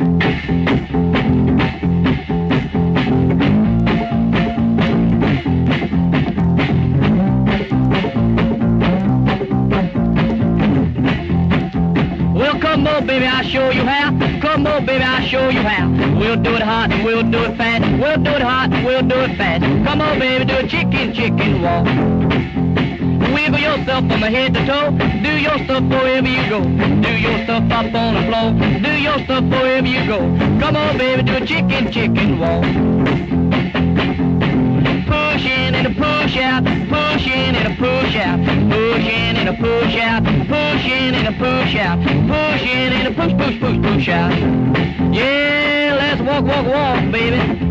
Well, come on, baby, I'll show you how. Come on, baby, I'll show you how. We'll do it hot, we'll do it fast. We'll do it hot, we'll do it fast. Come on, baby, do a chicken, chicken walk. Yourself from the head to toe. Do your stuff wherever you go. Do your stuff up on the floor. Do your stuff wherever you go. Come on, baby, do a chicken, chicken walk. Push in and a push out. Push in and a push out. Push in and a push out. Push in and a push out. Push in and a push, push, push, push out. Yeah, let's walk, walk, walk, baby.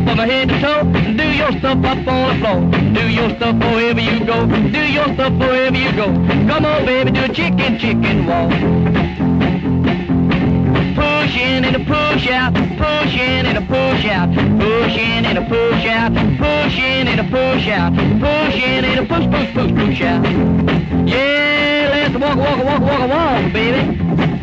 Yourself from head to toe. Do your stuff up on the floor. Do your stuff wherever you go. Do your stuff wherever you go. Come on, baby, do a chicken, chicken walk. Push in and a push out. Push in and a push out. Push in and a push out. Push in and a push out. Push in and a push, push, push, push out. Yeah, let's walk, walk, walk, walk, walk, baby.